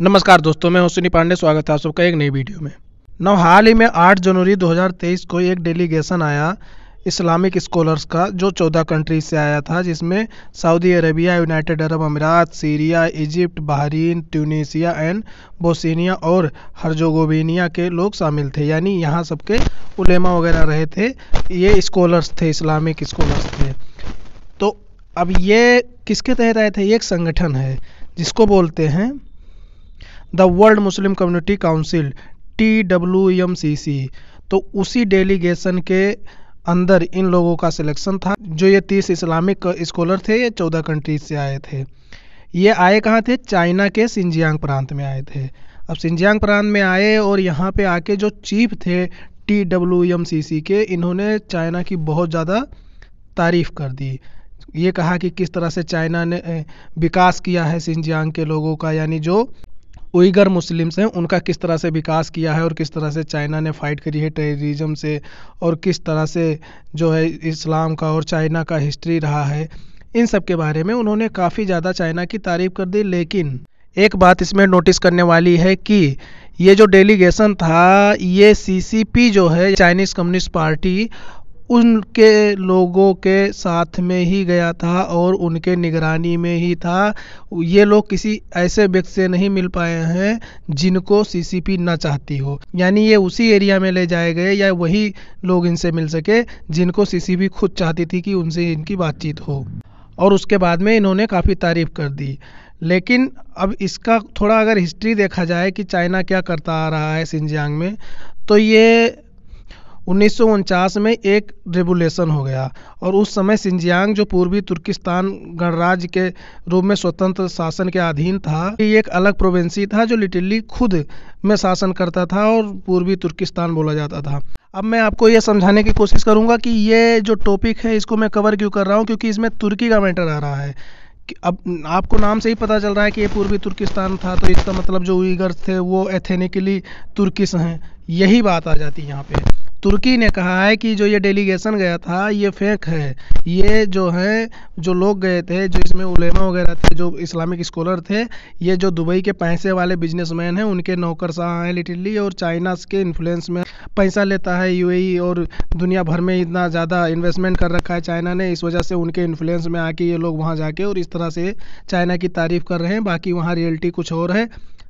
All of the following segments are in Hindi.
नमस्कार दोस्तों, मैं हुसैनी पांडे, स्वागत है आप सबका एक नई वीडियो में। नौ हाल ही में 8 जनवरी 2023 को एक डेलीगेशन आया इस्लामिक स्कॉलर्स का, जो 14 कंट्रीज़ से आया था, जिसमें सऊदी अरेबिया, यूनाइटेड अरब अमीरात, Syria, Egypt, Bahrain Tunisia and Bosnia और हर्जोगोविनिया के लोग शामिल थे। यानी यहाँ सबके उलेमा वगैरह रहे थे, ये स्कॉलर्स थे, इस्लामिक स्कॉलर्स थे। तो अब ये किसके तहत आए थे? ये एक संगठन है, जिसको बोलते हैं the world Muslim community council T W M C C तो उसी डेलीगेशन के अंदर इन लोगों का सिलेक्शन था, जो ये तीस इस्लामिक स्कॉलर थे, ये चौदह कंट्रीज़ से आए थे। ये आए कहाँ थे? चाइना के सिंजियांग प्रांत में आए थे। अब सिंजियांग प्रांत में आए और यहाँ पे आके जो चीफ थे T W M C C के, इन्होंने चाइना की बहुत ज़्यादा तारीफ़ कर दी। ये कहा कि किस तरह से चाइना ने विकास किया है सिंजियांग के लोगों का, यानी जो उइगर मुस्लिम्स हैं, उनका किस तरह से विकास किया है और किस तरह से चाइना ने फाइट करी है टेररिज्म से और किस तरह से जो है इस्लाम का और चाइना का हिस्ट्री रहा है, इन सब के बारे में उन्होंने काफ़ी ज़्यादा चाइना की तारीफ़ कर दी। लेकिन एक बात इसमें नोटिस करने वाली है कि ये जो डेलीगेशन था, ये सीसीपी जो है चाइनीज़ कम्युनिस्ट पार्टी उनके लोगों के साथ में ही गया था और उनके निगरानी में ही था। ये लोग किसी ऐसे व्यक्ति से नहीं मिल पाए हैं जिनको सीसीपी ना चाहती हो। यानी ये उसी एरिया में ले जाए गए या वही लोग इनसे मिल सके जिनको सीसीपी खुद चाहती थी कि उनसे इनकी बातचीत हो। और उसके बाद में इन्होंने काफ़ी तारीफ़ कर दी। लेकिन अब इसका थोड़ा अगर हिस्ट्री देखा जाए कि चाइना क्या करता आ रहा है सिंजियांग में तो ये उन्नीस सौ उनचास में एक रेवोल्यूशन हो गया और उस समय सिंजियांग, जो पूर्वी तुर्किस्तान गणराज्य के रूप में स्वतंत्र शासन के अधीन था, ये एक अलग प्रोविंसी था जो लिटरली खुद में शासन करता था और पूर्वी तुर्किस्तान बोला जाता था। अब मैं आपको ये समझाने की कोशिश करूँगा कि ये जो टॉपिक है, इसको मैं कवर क्यों कर रहा हूँ? क्योंकि इसमें तुर्की का मैटर आ रहा है। अब आपको नाम से ही पता चल रहा है कि ये पूर्वी तुर्किस्तान था तो इसका मतलब जो उइगर्स थे, वो एथेनिकली तुर्किस हैं। यही बात आ जाती है यहाँ पे। तुर्की ने कहा है कि जो ये डेलीगेशन गया था, ये फेक है। ये जो है, जो लोग गए थे, जो इसमें उलेमा वगैरह थे, जो इस्लामिक स्कॉलर थे, ये जो दुबई के पैसे वाले बिजनेसमैन हैं, उनके नौकरशाह हैं लिटरली और चाइना के इन्फ्लुएंस में पैसा लेता है यूएई और दुनिया भर में इतना ज़्यादा इन्वेस्टमेंट कर रखा है चाइना ने। इस वजह से उनके इन्फ्लुएंस में आके ये लोग वहाँ जाके और इस तरह से चाइना की तारीफ़ कर रहे हैं। बाकी वहाँ रियलिटी कुछ और है।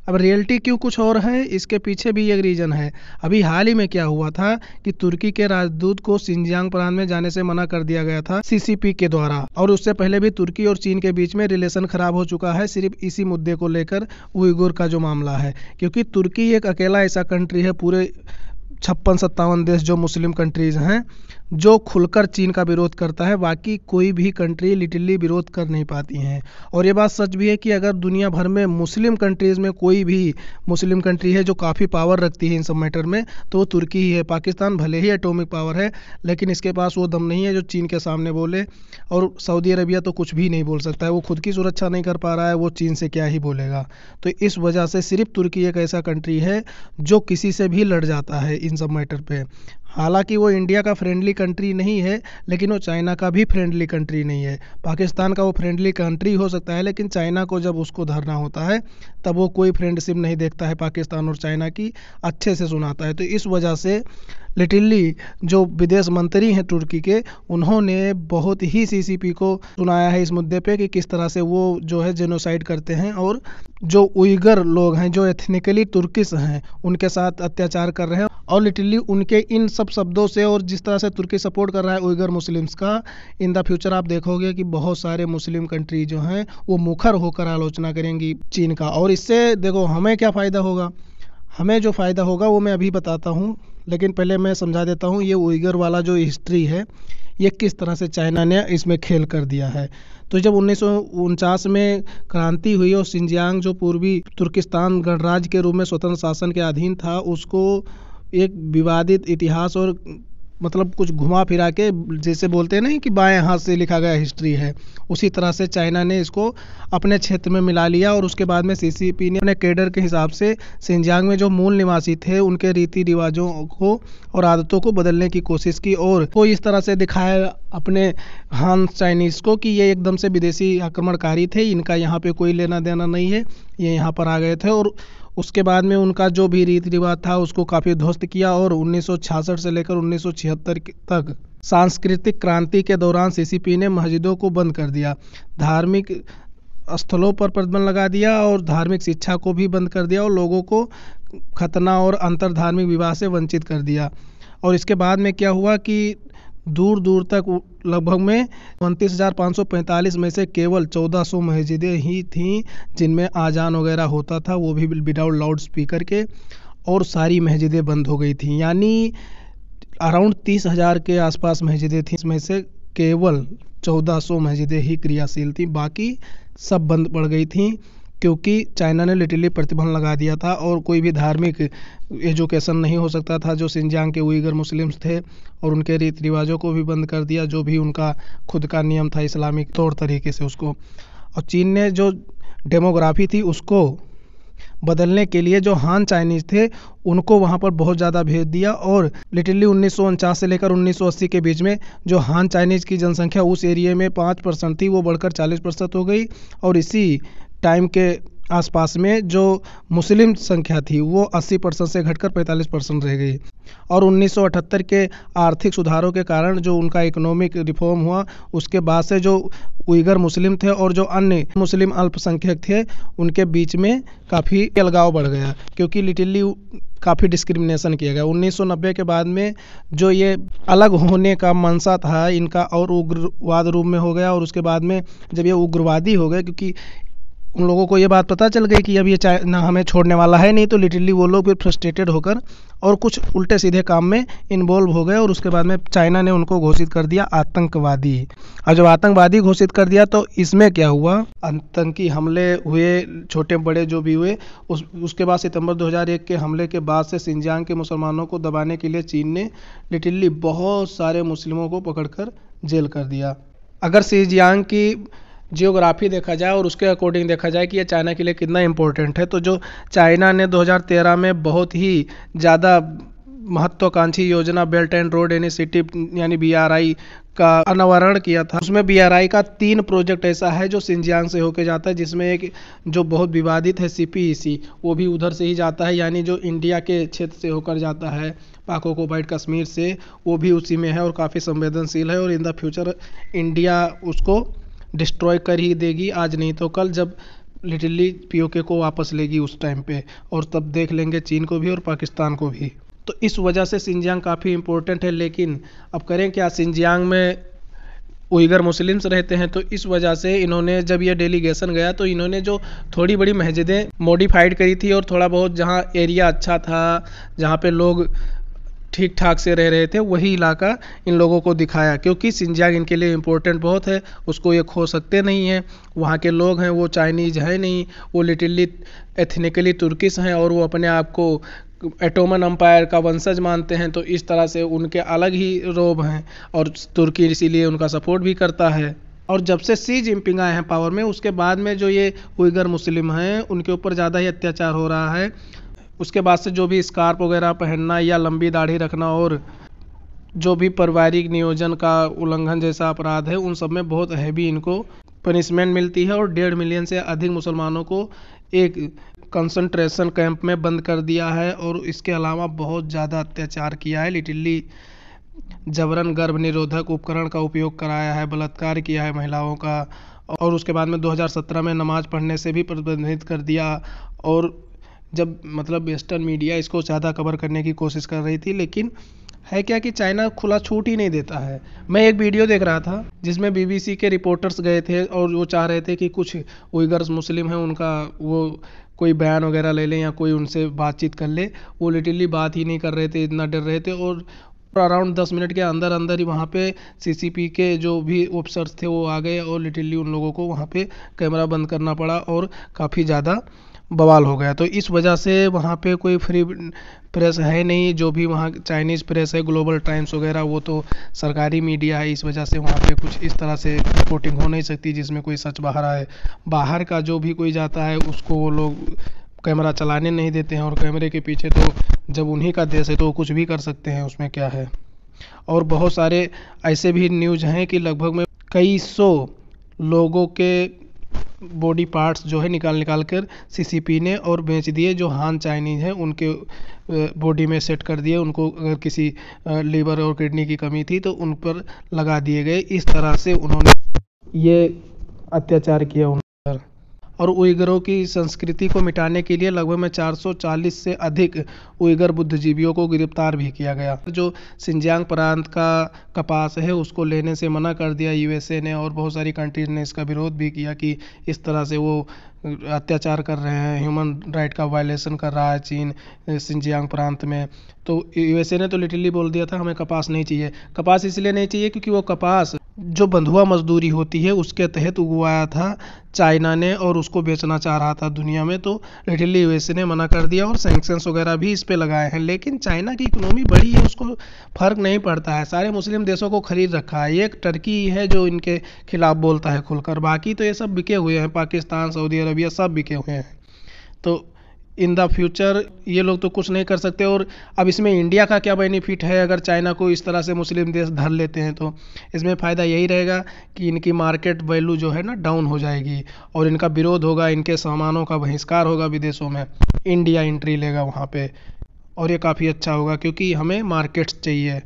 अब रियलिटी क्यों कुछ और है? इसके पीछे भी एक रीज़न है। अभी हाल ही में क्या हुआ था कि तुर्की के राजदूत को सिंजियांग प्रांत में जाने से मना कर दिया गया था सीसीपी के द्वारा। और उससे पहले भी तुर्की और चीन के बीच में रिलेशन खराब हो चुका है, सिर्फ़ इसी मुद्दे को लेकर उइगुर का जो मामला है। क्योंकि तुर्की एक अकेला ऐसा कंट्री है, पूरे छप्पन सत्तावन देश जो मुस्लिम कंट्रीज़ हैं। जो खुलकर चीन का विरोध करता है, बाकी कोई भी कंट्री लिटरली विरोध कर नहीं पाती हैं। और ये बात सच भी है कि अगर दुनिया भर में मुस्लिम कंट्रीज़ में कोई भी मुस्लिम कंट्री है जो काफ़ी पावर रखती है इन सब मैटर में तो वो तुर्की ही है। पाकिस्तान भले ही एटॉमिक पावर है, लेकिन इसके पास वो दम नहीं है जो चीन के सामने बोले। और सऊदी अरबिया तो कुछ भी नहीं बोल सकता है। वो खुद की सुरक्षा नहीं कर पा रहा है, वो चीन से क्या ही बोलेगा। तो इस वजह से सिर्फ़ तुर्की एक ऐसा कंट्री है जो किसी से भी लड़ जाता है इन सब मैटर पर हालाँकि वो इंडिया का फ्रेंडली कंट्री नहीं है, लेकिन वो चाइना का भी फ्रेंडली कंट्री नहीं है। पाकिस्तान का वो फ्रेंडली कंट्री हो सकता है, लेकिन चाइना को जब उसको धरना होता है, तब वो कोई फ्रेंडशिप नहीं देखता है पाकिस्तान और चाइना की, अच्छे से सुनाता है। तो इस वजह से लिटिली जो विदेश मंत्री हैं तुर्की के, उन्होंने बहुत ही सीसीपी को सुनाया है इस मुद्दे पे कि किस तरह से वो जो है जेनोसाइड करते हैं और जो उइगर लोग हैं, जो एथनिकली तुर्किस हैं, उनके साथ अत्याचार कर रहे हैं। और लिटरली उनके इन सब शब्दों से और जिस तरह से तुर्की सपोर्ट कर रहा है उइगर मुस्लिम्स का, इन द फ्यूचर आप देखोगे कि बहुत सारे मुस्लिम कंट्री जो हैं, वो मुखर होकर आलोचना करेंगी चीन का। और इससे देखो, हमें क्या फ़ायदा होगा? हमें जो फ़ायदा होगा, वो मैं अभी बताता हूँ, लेकिन पहले मैं समझा देता हूँ, ये उइगर वाला जो हिस्ट्री है, ये किस तरह से चाइना ने इसमें खेल कर दिया है। तो जब उन्नीस सौ उनचास में क्रांति हुई और सिंजियांग जो पूर्वी तुर्किस्तान गणराज्य के रूप में स्वतंत्र शासन के अधीन था, उसको एक विवादित इतिहास और मतलब कुछ घुमा फिरा के, जैसे बोलते नहीं कि बाएँ हाथ से लिखा गया हिस्ट्री है, उसी तरह से चाइना ने इसको अपने क्षेत्र में मिला लिया और उसके बाद में सीसीपी ने अपने कैडर के हिसाब से सिंजियांग में जो मूल निवासी थे, उनके रीति रिवाजों को और आदतों को बदलने की कोशिश की और को इस तरह से दिखाया अपने हान चाइनीज़ को कि ये एकदम से विदेशी आक्रमणकारी थे, इनका यहाँ पे कोई लेना देना नहीं है, ये यहाँ पर आ गए थे और उसके बाद में उनका जो भी रीति रिवाज था, उसको काफ़ी ध्वस्त किया और उन्नीस सौ छियासठ से लेकर उन्नीस सौ छिहत्तर तक सांस्कृतिक क्रांति के दौरान सीसीपी ने मस्जिदों को बंद कर दिया, धार्मिक स्थलों पर प्रतिबंध लगा दिया और धार्मिक शिक्षा को भी बंद कर दिया और लोगों को खतना और अंतर धार्मिक विवाह से वंचित कर दिया। और इसके बाद में क्या हुआ कि दूर दूर तक लगभग में उनतीस हज़ार पाँच सौ पैंतालीस में से केवल चौदह सौ मस्जिदें ही थीं, जिनमें आजान वगैरह होता था, वो भी विदाउट लाउड स्पीकर के, और सारी मस्जिदें बंद हो गई थी। यानी अराउंड तीस हज़ार के आसपास मस्जिदें थीं इसमें से केवल चौदह सौ मस्जिदें ही क्रियाशील थी, बाकी सब बंद पड़ गई थी। क्योंकि चाइना ने लिटरली प्रतिबंध लगा दिया था और कोई भी धार्मिक एजुकेशन नहीं हो सकता था, जो सिंजांग के उइगर मुस्लिम्स थे और उनके रीति रिवाजों को भी बंद कर दिया, जो भी उनका खुद का नियम था इस्लामिक तौर तरीके से उसको। और चीन ने जो डेमोग्राफी थी उसको बदलने के लिए जो हान चाइनीज़ थे, उनको वहाँ पर बहुत ज़्यादा भेज दिया और लिटरली उन्नीस सौ उनचास से लेकर 1980 के बीच में जो हान चाइनीज़ की जनसंख्या उस एरिए में पाँच परसेंट थी, वो बढ़कर चालीस परसेंट हो गई और इसी टाइम के आसपास में जो मुस्लिम संख्या थी, वो 80 परसेंट से घटकर 45 परसेंट रह गई। और 1978 के आर्थिक सुधारों के कारण जो उनका इकोनॉमिक रिफॉर्म हुआ, उसके बाद से जो उइगर मुस्लिम थे और जो अन्य मुस्लिम अल्पसंख्यक थे, उनके बीच में काफ़ी अलगाव बढ़ गया, क्योंकि लिटिली काफ़ी डिस्क्रिमिनेशन किया गया। 1990 के बाद में जो ये अलग होने का मनसा था, इनका और उग्रवाद रूप में हो गया, और उसके बाद में जब ये उग्रवादी हो गए, क्योंकि उन लोगों को ये बात पता चल गई कि अब ये चाइना हमें छोड़ने वाला है, नहीं तो लिटरली वो लोग फिर फ्रस्ट्रेटेड होकर और कुछ उल्टे सीधे काम में इन्वॉल्व हो गए और उसके बाद में चाइना ने उनको घोषित कर दिया आतंकवादी। और जब आतंकवादी घोषित कर दिया तो इसमें क्या हुआ? आतंकी हमले हुए, छोटे बड़े जो भी हुए, उस, उसके बाद सितंबर 2001 के हमले के बाद से सिंजियांग के मुसलमानों को दबाने के लिए चीन ने लिटरली बहुत सारे मुस्लिमों को पकड़कर जेल कर दिया। अगर सिंजियांग की जियोग्राफी देखा जाए और उसके अकॉर्डिंग देखा जाए कि ये चाइना के लिए कितना इम्पोर्टेंट है। तो जो चाइना ने 2013 में बहुत ही ज़्यादा महत्वाकांक्षी योजना बेल्ट एंड रोड इनिशिएटिव यानी बीआरआई का अनावरण किया था। उसमें बीआरआई का तीन प्रोजेक्ट ऐसा है जो सिंजियांग से होके जाता है, जिसमें एक जो बहुत विवादित है सी वो भी उधर से ही जाता है, यानी जो इंडिया के क्षेत्र से होकर जाता है पाको को बाइट कश्मीर से, वो भी उसी में है और काफ़ी संवेदनशील है और इन द फ्यूचर इंडिया उसको डिस्ट्रॉय कर ही देगी, आज नहीं तो कल, जब लिटरली पीओके को वापस लेगी उस टाइम पे, और तब देख लेंगे चीन को भी और पाकिस्तान को भी। तो इस वजह से सिंजियांग काफ़ी इम्पोर्टेंट है, लेकिन अब करें क्या? सिंजियांग में उइगर मुस्लिम्स रहते हैं तो इस वजह से इन्होंने, जब ये डेलीगेशन गया तो इन्होंने जो थोड़ी बड़ी मस्जिदें मॉडिफाइड करी थी, और थोड़ा बहुत जहाँ एरिया अच्छा था, जहाँ पे लोग ठीक ठाक से रह रहे थे, वही इलाका इन लोगों को दिखाया। क्योंकि सिंजियांग इनके लिए इम्पोर्टेंट बहुत है, उसको ये खो सकते नहीं हैं। वहाँ के लोग हैं, वो चाइनीज़ हैं नहीं, वो लिटरली एथनिकली तुर्किस हैं और वो अपने आप को एटोमन अम्पायर का वंशज मानते हैं तो इस तरह से उनके अलग ही रोब हैं और तुर्की इसीलिए उनका सपोर्ट भी करता है। और जब से सी जिनपिंग आए हैं पावर में, उसके बाद में जो ये उइगर मुस्लिम हैं, उनके ऊपर ज़्यादा ही अत्याचार हो रहा है। उसके बाद से जो भी स्कार्प वगैरह पहनना या लंबी दाढ़ी रखना और जो भी पारिवारिक नियोजन का उल्लंघन जैसा अपराध है, उन सब में बहुत हैवी इनको पनिशमेंट मिलती है और डेढ़ मिलियन से अधिक मुसलमानों को एक कंसंट्रेशन कैंप में बंद कर दिया है और इसके अलावा बहुत ज़्यादा अत्याचार किया है। लिटिली जबरन गर्भ निरोधक उपकरण का उपयोग कराया है, बलात्कार किया है महिलाओं का और उसके बाद में 2017 में नमाज़ पढ़ने से भी प्रतिबंधित कर दिया और जब मतलब वेस्टर्न मीडिया इसको ज़्यादा कवर करने की कोशिश कर रही थी, लेकिन है क्या कि चाइना खुला छूट ही नहीं देता है? मैं एक वीडियो देख रहा था, जिसमें बीबीसी के रिपोर्टर्स गए थे और वो चाह रहे थे कि कुछ उइगर्स मुस्लिम हैं, उनका वो कोई बयान वगैरह ले लें या कोई उनसे बातचीत कर ले। वो लिटरली बात ही नहीं कर रहे थे, इतना डर रहे थे और अराउंड दस मिनट के अंदर अंदर ही वहाँ पे सीसीपी के जो भी ऑफिसर्स थे वो आ गए और लिटरली उन लोगों को वहाँ पे कैमरा बंद करना पड़ा और काफ़ी ज़्यादा बवाल हो गया। तो इस वजह से वहाँ पे कोई फ्री प्रेस है नहीं, जो भी वहाँ चाइनीज़ प्रेस है, ग्लोबल टाइम्स वगैरह, वो तो सरकारी मीडिया है, इस वजह से वहाँ पे कुछ इस तरह से रिपोर्टिंग हो नहीं सकती, जिसमें कोई सच बाहर आए। बाहर का जो भी कोई जाता है, उसको वो लोग कैमरा चलाने नहीं देते हैं, और कैमरे के पीछे तो जब उन्हीं का देश है तो कुछ भी कर सकते हैं, उसमें क्या है। और बहुत सारे ऐसे भी न्यूज़ हैं कि लगभग में कई सौ लोगों के बॉडी पार्ट्स जो है निकाल निकाल कर सीसीपी ने और बेच दिए, जो हान चाइनीज़ हैं, उनके बॉडी में सेट कर दिए, उनको अगर किसी लीवर और किडनी की कमी थी तो उन पर लगा दिए गए। इस तरह से उन्होंने ये अत्याचार किया उन पर। और उइगरों की संस्कृति को मिटाने के लिए लगभग में 440 से अधिक उइगर बुद्धिजीवियों को गिरफ़्तार भी किया गया। जो सिंजियांग प्रांत का कपास है, उसको लेने से मना कर दिया यूएसए ने और बहुत सारी कंट्रीज़ ने इसका विरोध भी किया कि इस तरह से वो अत्याचार कर रहे हैं, ह्यूमन राइट का वायलेशन कर रहा है चीन, सिंजियांग प्रांत में। तो यूएसए ने तो लिटरली बोल दिया था, हमें कपास नहीं चाहिए। कपास इसलिए नहीं चाहिए क्योंकि वो कपास जो बंधुआ मजदूरी होती है, उसके तहत उगवाया था चाइना ने और उसको बेचना चाह रहा था दुनिया में तो लिटरली यूएसए ने मना कर दिया और सैंक्शंस वगैरह भी इस पे लगाए हैं। लेकिन चाइना की इकोनॉमी बड़ी है, उसको फ़र्क नहीं पड़ता है। सारे मुस्लिम देशों को खरीद रखा है। एक टर्की है जो इनके खिलाफ बोलता है खुलकर। बाकी तो ये सब बिके हुए हैं। पाकिस्तान, सऊदी अरबिया सब बिके हुए हैं। तो इन द फ्यूचर, ये लोग तो कुछ नहीं कर सकते। और अब इसमें इंडिया का क्या बेनिफिट है? अगर चाइना को इस तरह से मुस्लिम देश धर लेते हैं तो इसमें फ़ायदा यही रहेगा कि इनकी मार्केट वैल्यू जो है ना, डाउन हो जाएगी और इनका विरोध होगा, इनके सामानों का बहिष्कार होगा विदेशों में। इंडिया एंट्री लेगा वहाँ पर और ये काफ़ी अच्छा होगा, क्योंकि हमें मार्केट्स चाहिए।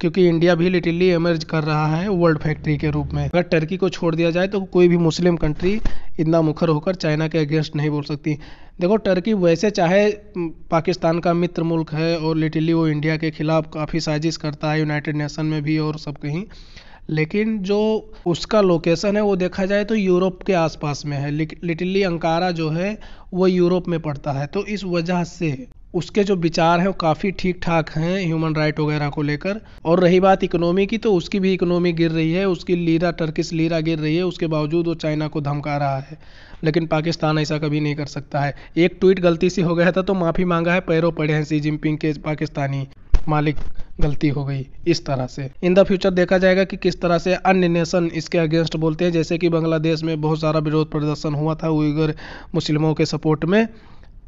क्योंकि इंडिया भी लिटरली एमर्ज कर रहा है वर्ल्ड फैक्ट्री के रूप में। अगर टर्की को छोड़ दिया जाए तो कोई भी मुस्लिम कंट्री इतना मुखर होकर चाइना के अगेंस्ट नहीं बोल सकती। देखो टर्की वैसे चाहे पाकिस्तान का मित्र मुल्क है और लिटिली वो इंडिया के खिलाफ काफ़ी साजिश करता है यूनाइटेड नेशन में भी और सब कहीं। लेकिन जो उसका लोकेशन है, वो देखा जाए तो यूरोप के आसपास में है। लिटरली अंकारा जो है, वो यूरोप में पड़ता है। तो इस वजह से उसके जो विचार हैं वो काफ़ी ठीक ठाक हैं ह्यूमन राइट वगैरह को लेकर। और रही बात इकोनॉमी की तो उसकी भी इकोनॉमी गिर रही है, उसकी लीरा टर्किस लीरा गिर रही है, उसके बावजूद वो चाइना को धमका रहा है। लेकिन पाकिस्तान ऐसा कभी नहीं कर सकता है। एक ट्वीट गलती से हो गया था तो माफ़ी मांगा है, पैरों पड़े हैं सी जिनपिंग के पाकिस्तानी मालिक। गलती हो गई इस तरह से। इन द फ्यूचर देखा जाएगा कि किस तरह से अन्य नेशन इसके अगेंस्ट बोलते हैं। जैसे कि बांग्लादेश में बहुत सारा विरोध प्रदर्शन हुआ था उइगर मुस्लिमों के सपोर्ट में।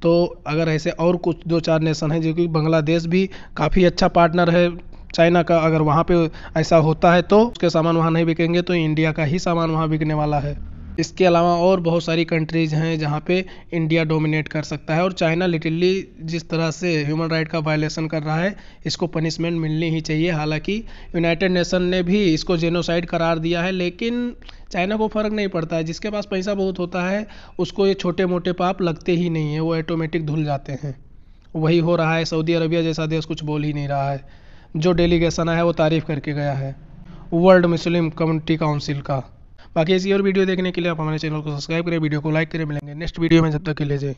तो अगर ऐसे और कुछ दो चार नेशन हैं जो कि बांग्लादेश भी काफ़ी अच्छा पार्टनर है, चाइना का अगर वहाँ पे ऐसा होता है तो उसके सामान वहाँ नहीं बिकेंगे तो इंडिया का ही सामान वहाँ बिकने वाला है। इसके अलावा और बहुत सारी कंट्रीज़ हैं जहाँ पे इंडिया डोमिनेट कर सकता है और चाइना लिटरली जिस तरह से ह्यूमन राइट का वायलेशन कर रहा है, इसको पनिशमेंट मिलनी ही चाहिए। हालाँकि यूनाइटेड नेशन ने भी इसको जेनोसाइड करार दिया है, लेकिन चाइना को फ़र्क नहीं पड़ता है। जिसके पास पैसा बहुत होता है, उसको ये छोटे मोटे पाप लगते ही नहीं है, वो ऑटोमेटिक धुल जाते हैं। वही हो रहा है सऊदी अरबिया जैसा देश कुछ बोल ही नहीं रहा है। जो डेलीगेशन आया है, वो तारीफ़ करके गया है। वर्ल्ड मुस्लिम कम्युनिटी काउंसिल का। बाकी ऐसी और वीडियो देखने के लिए आप हमारे चैनल को सब्सक्राइब करें, वीडियो को लाइक करें, मिलेंगे नेक्स्ट वीडियो में, जब तक के लिए जाए